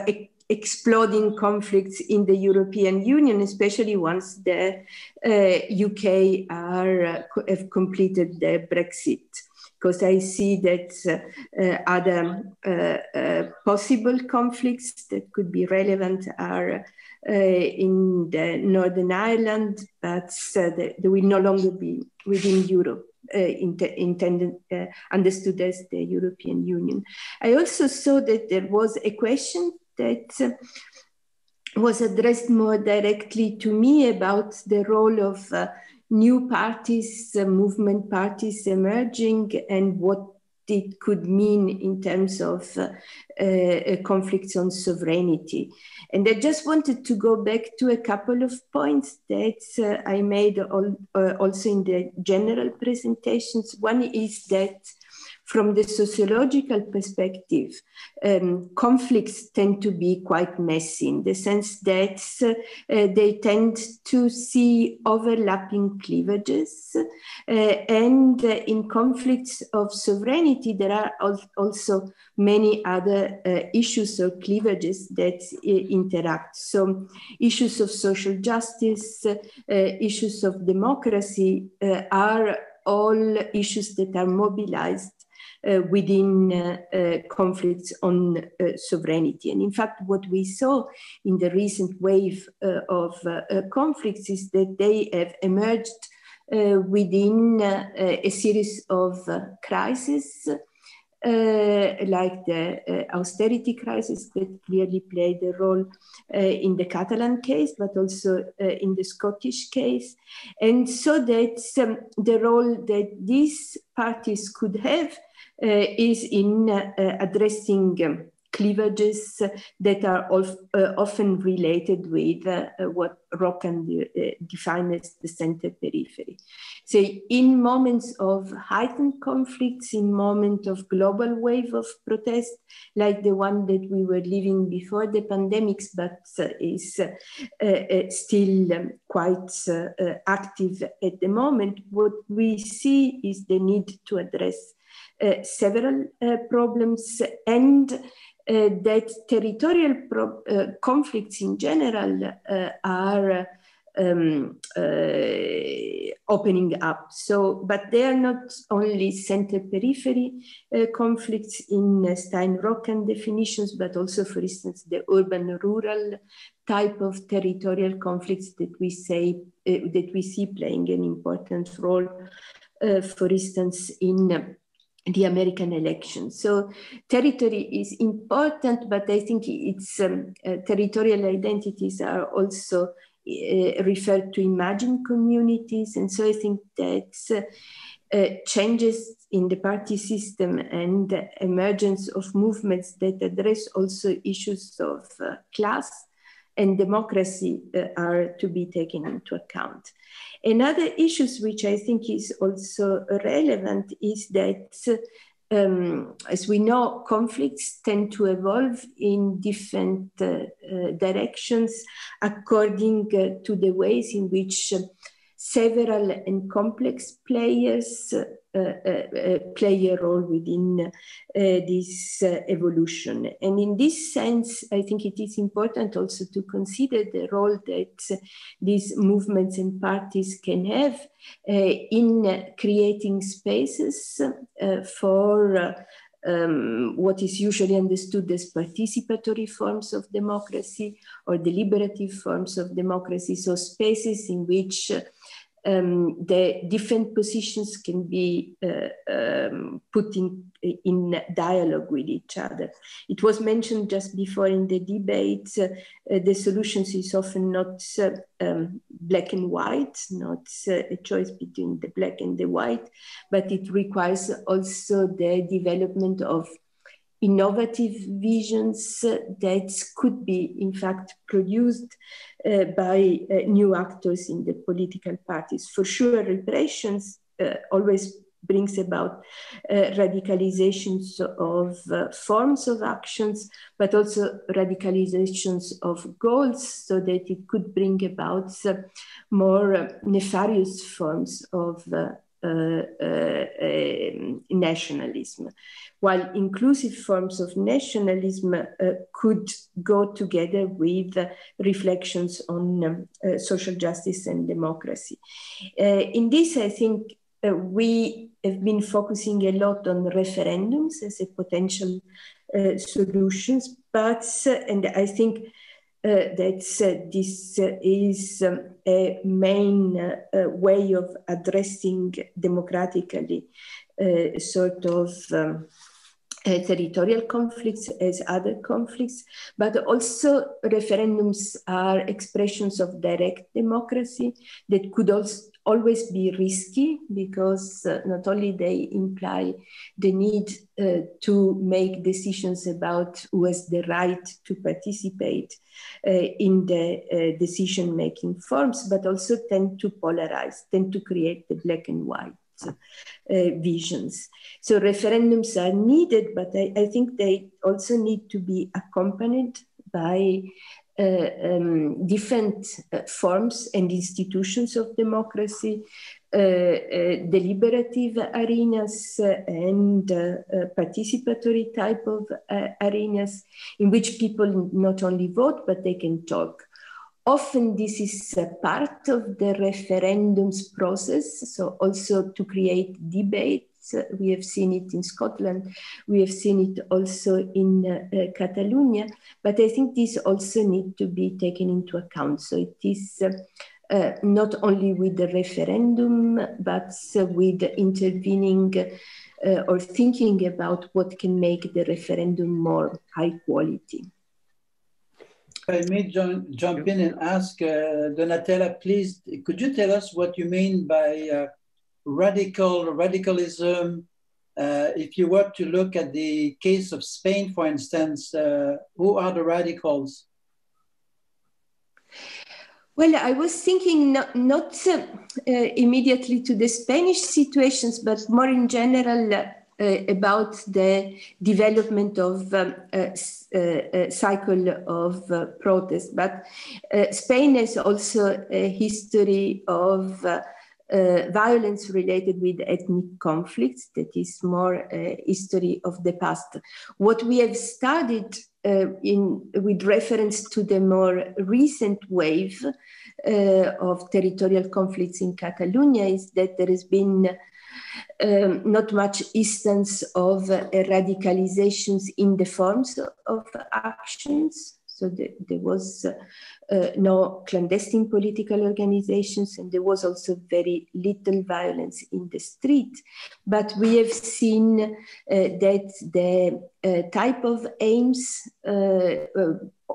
exploding conflicts in the European Union, especially once the UK are, uh, have completed the Brexit. Because I see that uh, other uh, uh, possible conflicts that could be relevant are uh, in the Northern Ireland, but they, will no longer be within Europe. Intended understood as the European Union. I also saw that there was a question that was addressed more directly to me about the role of uh, new parties, uh, movement parties emerging, and what it could mean in terms of uh, uh conflicts on sovereignty. And I just wanted to go back to a couple of points that uh, I made all, uh, also in the general presentations. One is that from the sociological perspective, um, conflicts tend to be quite messy in the sense that uh, they tend to see overlapping cleavages. Uh, and in conflicts of sovereignty, there are al also many other uh, issues or cleavages that uh, interact. So, issues of social justice, uh, issues of democracy are all issues that are mobilized within uh, uh, conflicts on uh, sovereignty. And in fact, what we saw in the recent wave of conflicts is that they have emerged within a series of crises uh, like the uh, austerity crisis that clearly played a role uh, in the Catalan case, but also in the Scottish case. And so that um, the role that these parties could have is in addressing um, cleavages that are uh, often related with uh, what Rokkan uh, defines as the center periphery. So in moments of heightened conflicts, in moments of global wave of protest, like the one that we were living before the pandemics, but uh, is uh, uh, still um, quite active at the moment, what we see is the need to address several problems and uh, that territorial uh, conflicts in general uh, are um, opening up. So, but they are not only center periphery conflicts in Stein-Rokkan definitions, but also, for instance, the urban-rural type of territorial conflicts that we say that we see playing an important role. for instance, in the American election. So territory is important, but I think its um, uh, territorial identities are also uh, referred to imagined communities. And so I think that uh, changes in the party system and the emergence of movements that address also issues of uh, class and democracy uh, are to be taken into account. Another issues which I think is also relevant is that um, as we know, conflicts tend to evolve in different uh, uh, directions according uh, to the ways in which several and complex players uh, uh, uh, play a role within uh, this uh, evolution. And in this sense, I think it is important also to consider the role that these movements and parties can have uh, in creating spaces for um, what is usually understood as participatory forms of democracy or deliberative forms of democracy. So spaces in which um, the different positions can be uh, um, put in, in dialogue with each other. It was mentioned just before in the debate, uh, uh, the solutions is often not uh, um, black and white, not uh, a choice between the black and the white, but it requires also the development of innovative visions that could be, in fact, produced uh, by uh, new actors in the political parties. For sure, repressions uh, always brings about uh, radicalizations of uh, forms of actions, but also radicalizations of goals so that it could bring about uh, more nefarious forms of uh, uh, nationalism, while inclusive forms of nationalism uh, could go together with reflections on um, social justice and democracy. in this, I think we have been focusing a lot on referendums as a potential uh, solutions, but and I think uh, that uh, this uh, is um, a main way of addressing democratically sort of um, uh, territorial conflicts as other conflicts, but also referendums are expressions of direct democracy that could also always be risky because uh, not only they imply the need uh, to make decisions about who has the right to participate uh, in the uh, decision making forms, but also tend to polarize, tend to create the black and white. Uh, visions. So referendums are needed, but I, I, think they also need to be accompanied by um, different uh, forms and institutions of democracy, uh, uh deliberative arenas and participatory type of arenas in which people not only vote, but they can talk. Often this is a part of the referendums process, so also to create debate. We have seen it in Scotland. We have seen it also in uh, Catalonia. But I think this also need to be taken into account. So it is uh, not only with the referendum, but with intervening uh, or thinking about what can make the referendum more high quality. I may jump, jump in and ask uh, Donatella, please, could you tell us what you mean by uh, radical radicalism? Uh, if you were to look at the case of Spain, for instance, uh, who are the radicals? Well, I was thinking not, not uh, uh, immediately to the Spanish situations, but more in general uh, about the development of um, a, a, cycle of uh, protest. But uh, Spain has also a history of uh, violence related with ethnic conflicts that is more a history of the past. What we have studied uh, in, with reference to the more recent wave of territorial conflicts in Catalonia is that there has been um, not much instance of radicalizations in the forms of actions. So the, there was uh, no clandestine political organizations, and there was also very little violence in the street. But we have seen uh, that the uh, type of aims, uh,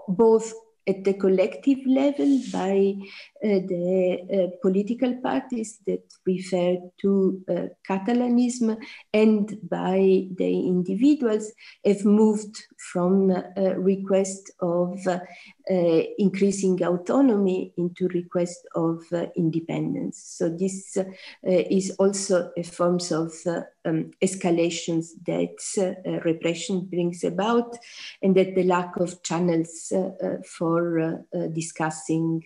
both at the collective level by uh, the uh, political parties that refer to uh, Catalanism and by the individuals have moved from a request of uh, increasing autonomy into request of uh, independence. So this uh, is also a form of um, escalations that uh, repression brings about and that the lack of channels uh, uh, for discussing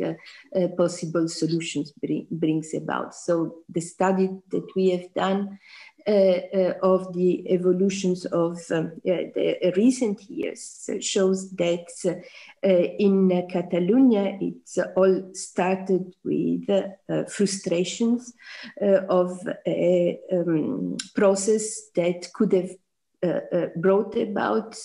possible solutions bring, brings about. So the study that we have done of the evolutions of um, the recent years shows that uh, in Catalonia it all started with frustrations of a um, process that could have brought about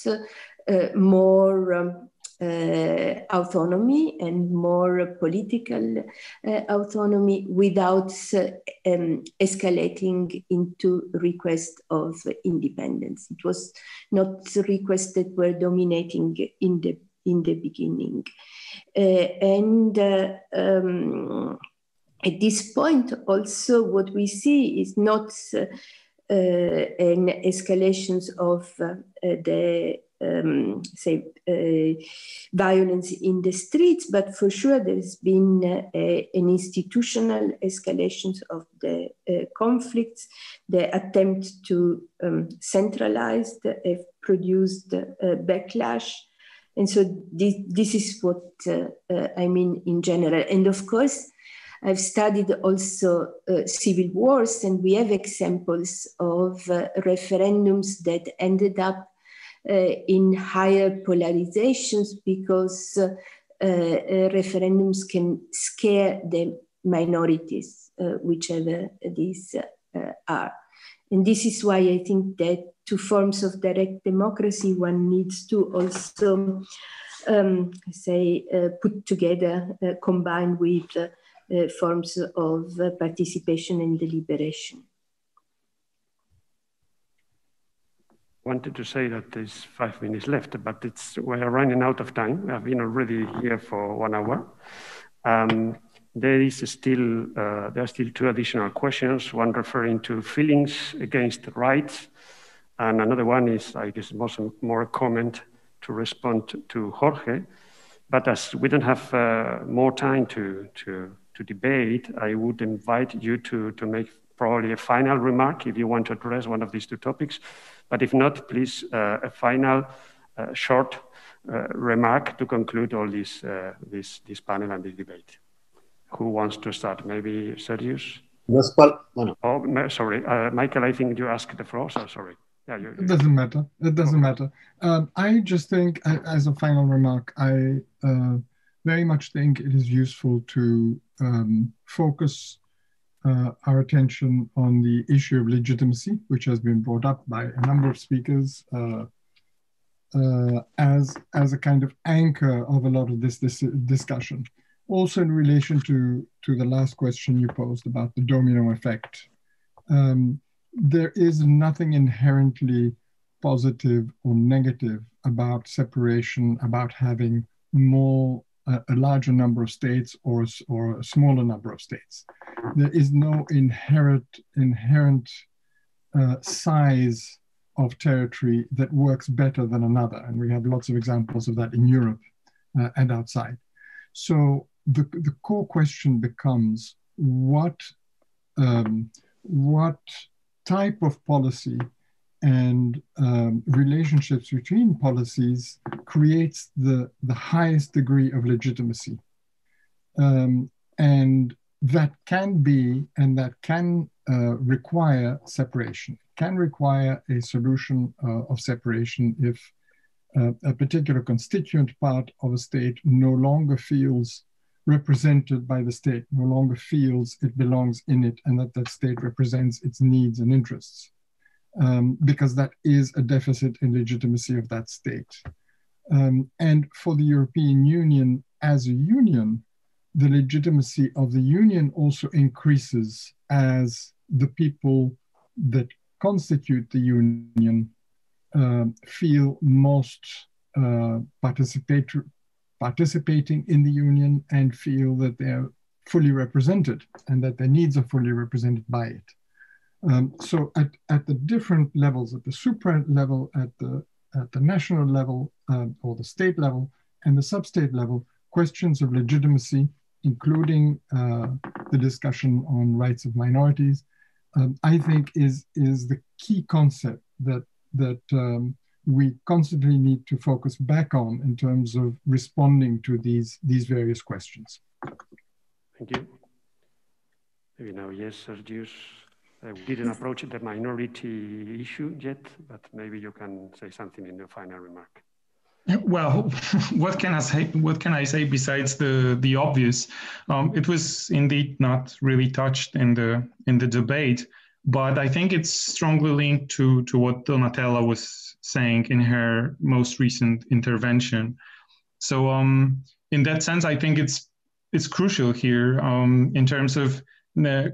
more um, uh, autonomy and more political uh, autonomy without uh, um, escalating into request of independence. It was not requests that were dominating in the in the beginning, uh, and uh, um, at this point, also what we see is not. Uh, an escalations of the um, say, uh, violence in the streets, but for sure there's been uh, an institutional escalation of the uh, conflicts. The attempt to um, centralize the, have produced backlash. And so this, this is what uh, uh, I mean in general. And of course, I've studied also uh, civil wars, and we have examples of referendums that ended up uh, in higher polarizations because uh, uh, referendums can scare the minorities, whichever these are. And this is why I think that two forms of direct democracy, one needs to also um, say uh, put together, uh, combined with uh, forms of participation and deliberation. Wanted to say that there's five minutes left, but it's we're running out of time. We have been already here for one hour. Um, there is still uh, there are still two additional questions. One referring to feelings against rights, and another one is, I guess, more more comment to respond to, to Jorge. But as we don't have uh, more time to to to debate, I would invite you to to make probably a final remark if you want to address one of these two topics. But if not, please, uh, a final uh, short uh, remark to conclude all this, this, this panel and this debate. Who wants to start? Maybe Sergius? Oh, sorry, Michael, I think you asked the floor, so sorry. Yeah, you, you... It doesn't matter. It doesn't matter. Um, I just think, as a final remark, I uh, very much think it is useful to um, focus uh, our attention on the issue of legitimacy, which has been brought up by a number of speakers uh, uh, as, as a kind of anchor of a lot of this, this discussion. Also in relation to, to the last question you posed about the domino effect. Um, there is nothing inherently positive or negative about separation, about having more a, a larger number of states or, or a smaller number of states. There is no inherent inherent uh, size of territory that works better than another, and we have lots of examples of that in Europe uh, and outside. So the the core question becomes what um, what type of policy and um, relationships between policies creates the, the highest degree of legitimacy. Um, and that can be and that can uh, require separation, can require a solution uh, of separation if uh, a particular constituent part of a state no longer feels represented by the state, no longer feels it belongs in it and that that state represents its needs and interests um, because that is a deficit in legitimacy of that state. Um, and for the European Union as a union, the legitimacy of the union also increases as the people that constitute the union uh, feel most uh, participating in the union and feel that they're fully represented and that their needs are fully represented by it. Um, so at, at the different levels, at the supra level, at the, at the national level um, or the state level and the sub-state level, questions of legitimacy, including uh, the discussion on rights of minorities, um, I think is, is the key concept that, that um, we constantly need to focus back on in terms of responding to these, these various questions. Thank you. Maybe now, yes, Sergius. I didn't approach the minority issue yet, but maybe you can say something in the final remark. Well, what can I say? What can I say besides the the obvious? Um, it was indeed not really touched in the in the debate, but I think it's strongly linked to to what Donatella was saying in her most recent intervention. So, um, in that sense, I think it's it's crucial here um, in terms of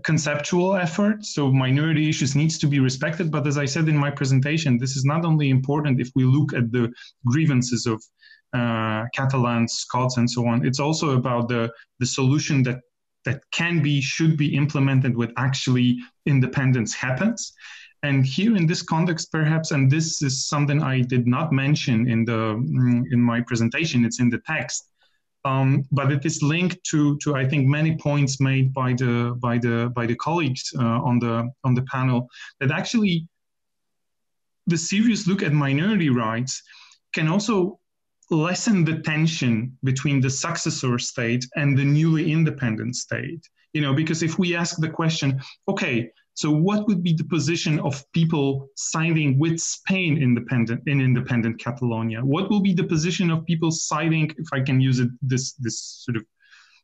conceptual effort. So minority issues needs to be respected. But as I said in my presentation, this is not only important if we look at the grievances of uh, Catalans, Scots, and so on. It's also about the, the solution that that can be, should be implemented when actually independence happens. And here in this context, perhaps, and this is something I did not mention in the in my presentation, it's in the text um, but it is linked to, to I think many points made by the by the by the colleagues uh, on the on the panel that actually the serious look at minority rights can also lessen the tension between the successor state and the newly independent state. You know, because if we ask the question, okay, so, what would be the position of people siding with Spain independent in independent Catalonia? What will be the position of people siding, if I can use it this this sort of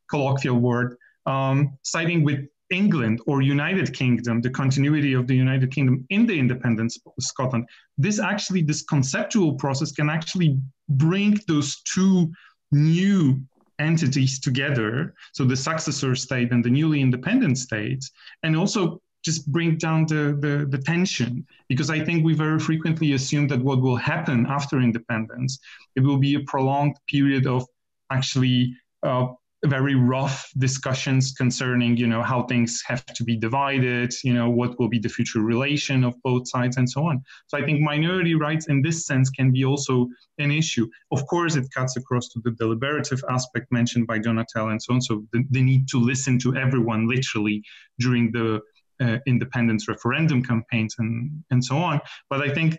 colloquial word, um, siding with England or United Kingdom, the continuity of the United Kingdom in the independence of Scotland? This actually, this conceptual process can actually bring those two new entities together, so the successor state and the newly independent states, and also just bring down the, the, the, tension because I think we very frequently assume that what will happen after independence, it will be a prolonged period of actually uh, very rough discussions concerning, you know, how things have to be divided, you know, what will be the future relation of both sides and so on. So I think minority rights in this sense can be also an issue. Of course, it cuts across to the deliberative aspect mentioned by Donatella and so on. So the, the need to listen to everyone literally during the uh, independence referendum campaigns and, and so on. But I think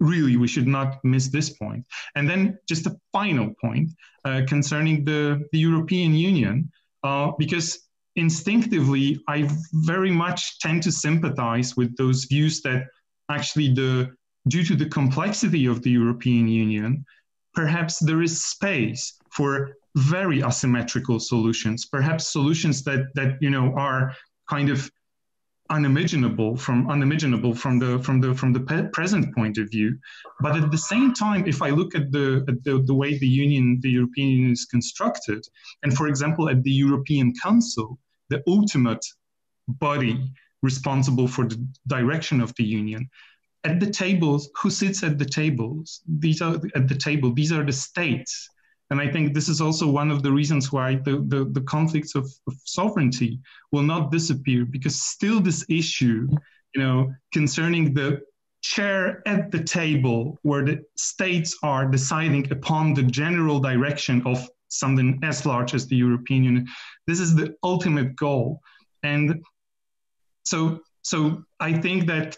really we should not miss this point. And then just a final point uh, concerning the, the European Union, uh, because instinctively I very much tend to sympathize with those views that actually the due to the complexity of the European Union, perhaps there is space for very asymmetrical solutions, perhaps solutions that that you know are kind of unimaginable from unimaginable from the from the from the present point of view. But at the same time if i look at the at the, the way the union the european union is constructed and for example at the european council the ultimate body responsible for the direction of the union at the tables who sits at the tables these are at the table these are the states and I think this is also one of the reasons why the, the, the conflicts of, of, sovereignty will not disappear, because still this issue, you know, concerning the chair at the table where the states are deciding upon the general direction of something as large as the European Union, this is the ultimate goal. And so so I think that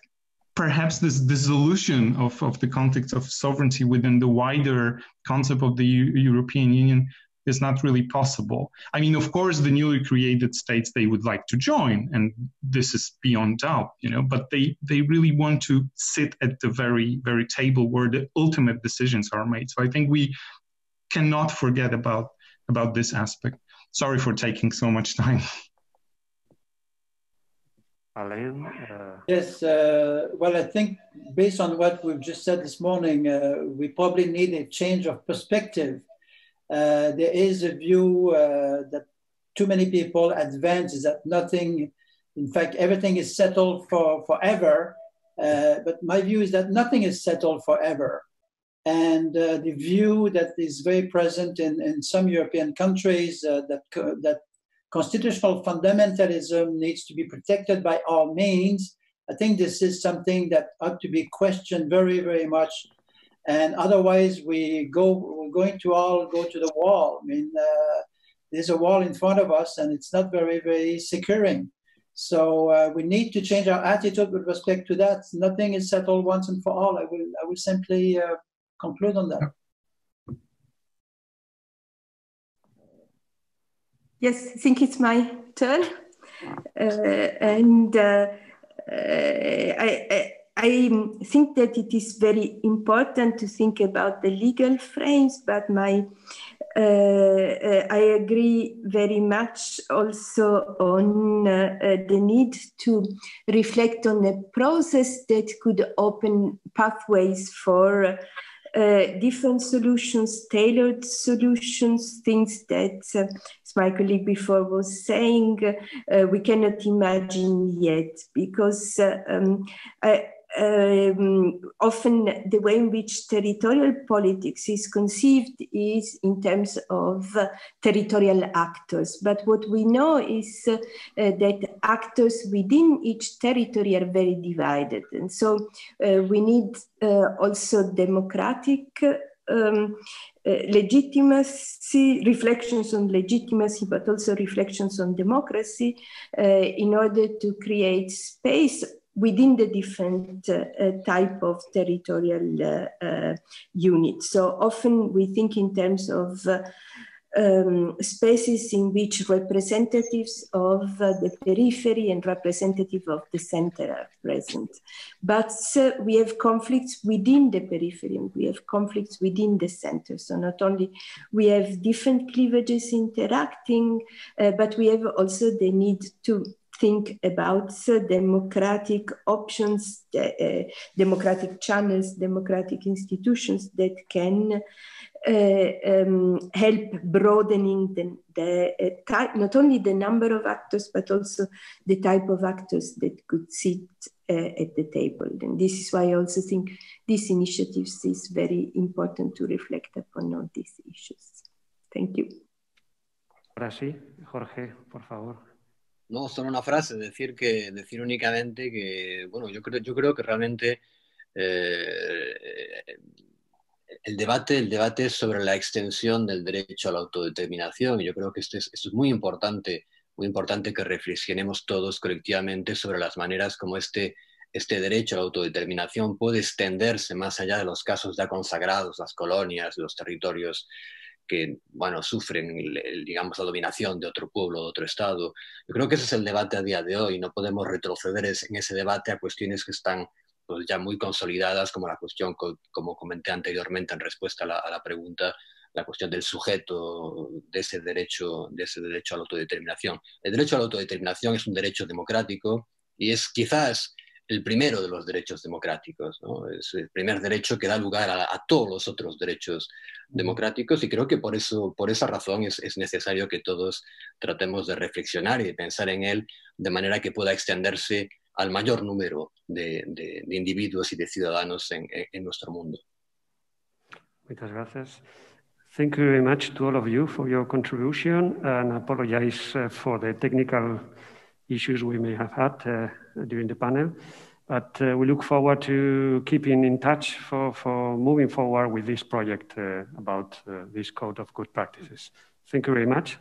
perhaps this dissolution of, of the context of sovereignty within the wider concept of the U- European Union is not really possible. I mean, of course, the newly created states they would like to join, and this is beyond doubt, you know. But they they really want to sit at the very very table where the ultimate decisions are made. So I think we cannot forget about about this aspect. Sorry for taking so much time. Alain? Uh... Yes, uh, well, I think based on what we've just said this morning, uh, we probably need a change of perspective. Uh, there is a view uh, that too many people advance is that nothing, in fact, everything is settled for forever. Uh, but my view is that nothing is settled forever. And the view that is very present in, in some European countries that, that constitutional fundamentalism needs to be protected by all means. I think this is something that ought to be questioned very, very much. And otherwise, we go, we're going to all go to the wall. I mean, uh, there's a wall in front of us, and it's not very, very securing. So uh, we need to change our attitude with respect to that. Nothing is settled once and for all. I will, I will simply uh, conclude on that. Yes, I think it's my turn. Uh, and uh, uh, I, I, I, think that it is very important to think about the legal frames, but my uh, uh, I agree very much also on uh, the need to reflect on a process that could open pathways for different solutions, tailored solutions, things that, my colleague before was saying, uh, we cannot imagine yet because uh, um, um, often the way in which territorial politics is conceived is in terms of uh, territorial actors. But what we know is uh, that actors within each territory are very divided. And so uh, we need also democratic um, uh, legitimacy, reflections on legitimacy, but also reflections on democracy uh, in order to create space within the different uh, uh, type of territorial uh, units. So often we think in terms of um, spaces in which representatives of uh, the periphery and representative of the center are present. But we have conflicts within the periphery and we have conflicts within the center. So not only we have different cleavages interacting, but we have also the need to think about democratic options, uh, democratic channels, democratic institutions that can uh, um, help broadening the, the uh, type, not only the number of actors, but also the type of actors that could sit at the table. And this is why I also think these initiatives is very important to reflect upon all these issues. Thank you. Ahora sí, Jorge, por favor. No, solo una frase, decir que decir únicamente que, bueno, yo creo, yo creo que realmente eh, el debate, el debate es sobre la extensión del derecho a la autodeterminación. Yo creo que esto es, esto es muy importante, muy importante que reflexionemos todos colectivamente sobre las maneras como este, este derecho a la autodeterminación puede extenderse más allá de los casos ya consagrados, las colonias, los territorios que bueno, sufren, digamos, la dominación de otro pueblo, de otro Estado. Yo creo que ese es el debate a día de hoy. No podemos retroceder en ese debate a cuestiones que están pues, ya muy consolidadas, como la cuestión, como comenté anteriormente en respuesta a la, pregunta la cuestión del sujeto de ese derecho, de ese derecho a la autodeterminación. El derecho a la autodeterminación es un derecho democrático y es quizás el primero de los derechos democráticos. Es el primer derecho que da lugar a, todos los otros derechos democráticos y creo que por, eso, por esa razón es, necesario que todos tratemos de reflexionar y de pensar en él de manera que pueda extenderse al mayor número de, individuos y de ciudadanos en, en nuestro mundo. Muchas gracias. Thank you very much to all of you for your contribution and apologize uh, for the technical issues we may have had uh, during the panel. But uh, we look forward to keeping in touch for, for moving forward with this project uh, about uh, this code of good practices. Thank you very much.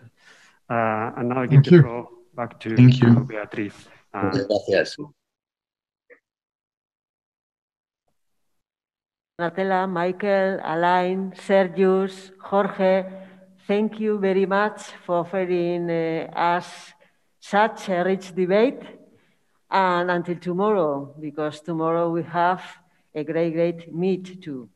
Uh, and now I give Thank the you. floor back to, Thank you. Beatriz. Gracias. Natella, Michael, Alain, Sergius, Jorge, thank you very much for offering uh, us such a rich debate. And until tomorrow, because tomorrow we have a great, great meet too.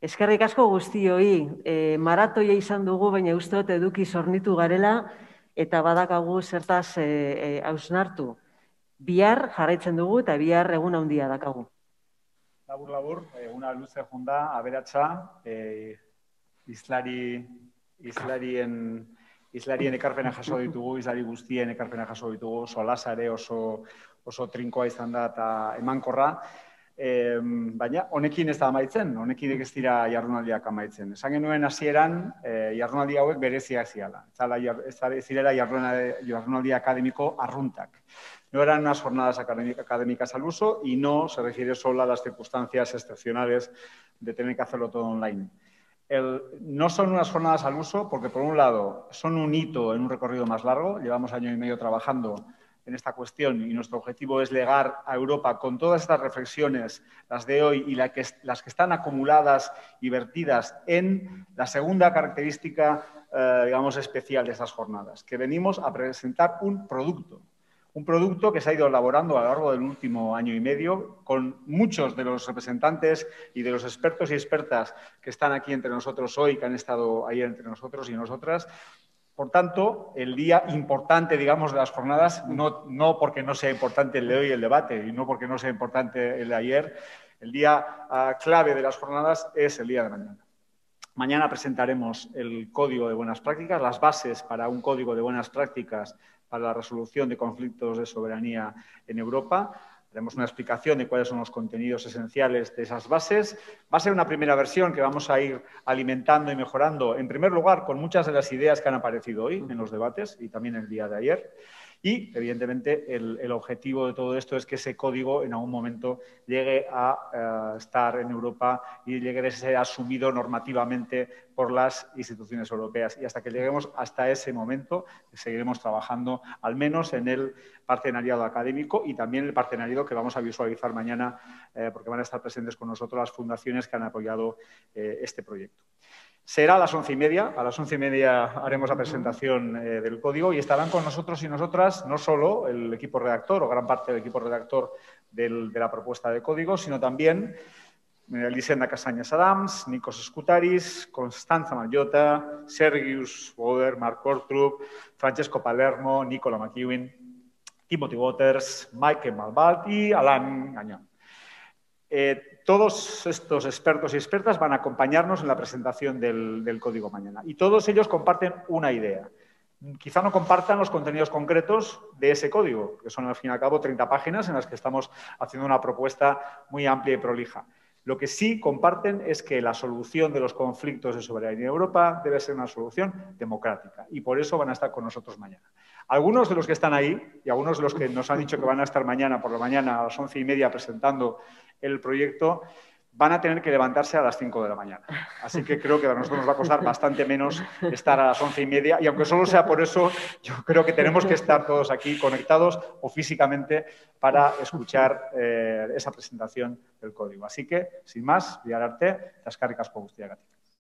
Eskerrik asko guztioi, e, maratoia izan dugu, baina uste dut eduki zornitu garela, eta badakagu zertaz e, e, hausnartu. Bihar jarraitzen dugu eta bihar egun handia dakagu. Labur, labur, eguna luze junda, aberatsa, e, izlari, izlarien Islarien ekarpena jaso ditugu, islari guztien ekarpena jaso ditugu, solasare oso, oso trinkoa izan da eta emankorra. E, baina, honekin ez da amaitzen, honekin ez dira jardunaldiak amaitzen. Esan genuen hasieran e, jardunaldi hauek bereziak ziala. Ez zirela jardunaldi akademiko arruntak. No eran unas jornadas académicas al uso y no se refiere solo a las circunstancias excepcionales de tener que hacerlo todo online no son unas jornadas al uso porque, por un lado, son un hito en un recorrido más largo. Llevamos año y medio trabajando en esta cuestión y nuestro objetivo es llegar a Europa con todas estas reflexiones, las de hoy y las que están acumuladas y vertidas en la segunda característica, eh, digamos, especial de estas jornadas, que venimos a presentar un producto, un producto que se ha ido elaborando a lo largo del último año y medio con muchos de los representantes y de los expertos y expertas que están aquí entre nosotros hoy, que han estado ahí entre nosotros y nosotras. Por tanto, el día importante, digamos, de las jornadas, no, no porque no sea importante el de hoy el debate y no porque no sea importante el de ayer, el día ah, clave de las jornadas es el día de mañana. Mañana presentaremos el código de buenas prácticas, las bases para un código de buenas prácticas para la resolución de conflictos de soberanía en Europa. Haremos una explicación de cuáles son los contenidos esenciales de esas bases. Va a ser una primera versión que vamos a ir alimentando y mejorando, en primer lugar, con muchas de las ideas que han aparecido hoy en los debates y también el día de ayer. Y, evidentemente, el, objetivo de todo esto es que ese código en algún momento llegue a eh, estar en Europa y llegue a ser asumido normativamente por las instituciones europeas. Y hasta que lleguemos hasta ese momento, seguiremos trabajando al menos en el partenariado académico y también el partenariado que vamos a visualizar mañana, eh, porque van a estar presentes con nosotros las fundaciones que han apoyado eh, este proyecto. Será a las once y media. A las once y media haremos la presentación eh, del código y estarán con nosotros y nosotras no solo el equipo redactor o gran parte del equipo redactor de la propuesta de código, sino también Elisenda Casañas Adams, Nikos Scutaris, Constanza Mariota, Sergius Boder, Mark Kortrup, Francesco Palermo, Nicola McEwen, Timothy Waters, Mike Malbalt y Alan Gañón. Eh, todos estos expertos y expertas van a acompañarnos en la presentación del, código mañana y todos ellos comparten una idea. Quizá no compartan los contenidos concretos de ese código, que son al fin y al cabo 30 páginas en las que estamos haciendo una propuesta muy amplia y prolija. Lo que sí comparten es que la solución de los conflictos de soberanía en Europa debe ser una solución democrática y por eso van a estar con nosotros mañana. Algunos de los que están ahí y algunos de los que nos han dicho que van a estar mañana por la mañana a las once y media presentando el proyecto van a tener que levantarse a las 5 de la mañana. Así que creo que a nosotros nos va a costar bastante menos estar a las once y media. Y aunque solo sea por eso, yo creo que tenemos que estar todos aquí conectados o físicamente para escuchar eh, esa presentación del código. Así que, sin más, Viararte, las cáricas por